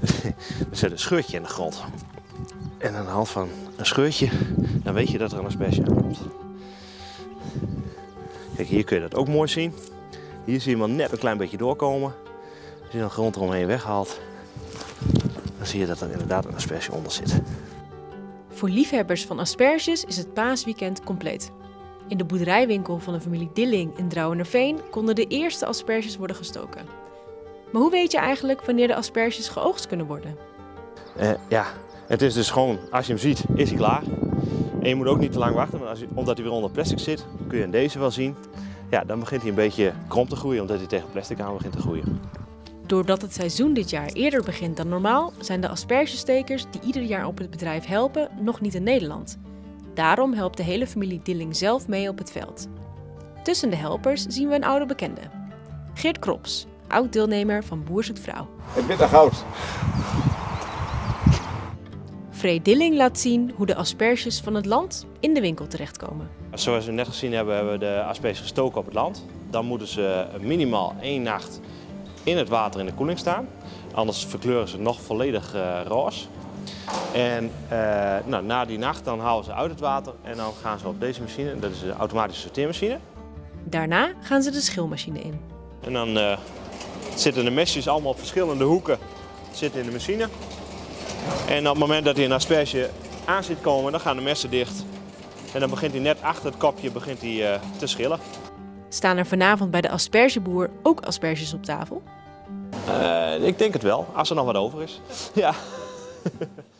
er zit een scheurtje in de grond. En aan de hand van een scheurtje, dan weet je dat er een asperge aankomt. Kijk, hier kun je dat ook mooi zien. Hier zie je hem net een klein beetje doorkomen. Als je dan grond eromheen weghaalt, dan zie je dat er inderdaad een asperge onder zit. Voor liefhebbers van asperges is het paasweekend compleet. In de boerderijwinkel van de familie Dilling in Drouwenerveen konden de eerste asperges worden gestoken. Maar hoe weet je eigenlijk wanneer de asperges geoogst kunnen worden? Eh, ja, het is dus gewoon, als je hem ziet, is hij klaar. En je moet ook niet te lang wachten, want als omdat hij weer onder plastic zit, kun je in deze wel zien. Ja, dan begint hij een beetje krom te groeien, omdat hij tegen plastic aan begint te groeien. Doordat het seizoen dit jaar eerder begint dan normaal, zijn de aspergestekers die ieder jaar op het bedrijf helpen nog niet in Nederland. Daarom helpt de hele familie Dilling zelf mee op het veld. Tussen de helpers zien we een oude bekende. Geert Krops, oud-deelnemer van Boer Zoekt Vrouw. Het witte goud. Free Dilling laat zien hoe de asperges van het land in de winkel terechtkomen. Zoals we net gezien hebben, hebben we de asperges gestoken op het land. Dan moeten ze minimaal één nacht in het water in de koeling staan. Anders verkleuren ze nog volledig uh, roze. En uh, nou, na die nacht dan halen ze uit het water en dan gaan ze op deze machine, dat is de automatische sorteermachine. Daarna gaan ze de schilmachine in. En dan uh, zitten de mesjes allemaal op verschillende hoeken zitten in de machine. En op het moment dat hij een asperge aan ziet komen, dan gaan de messen dicht. En dan begint hij net achter het kopje begint hij, uh, te schillen. Staan er vanavond bij de aspergeboer ook asperges op tafel? Uh, ik denk het wel, als er nog wat over is. ja.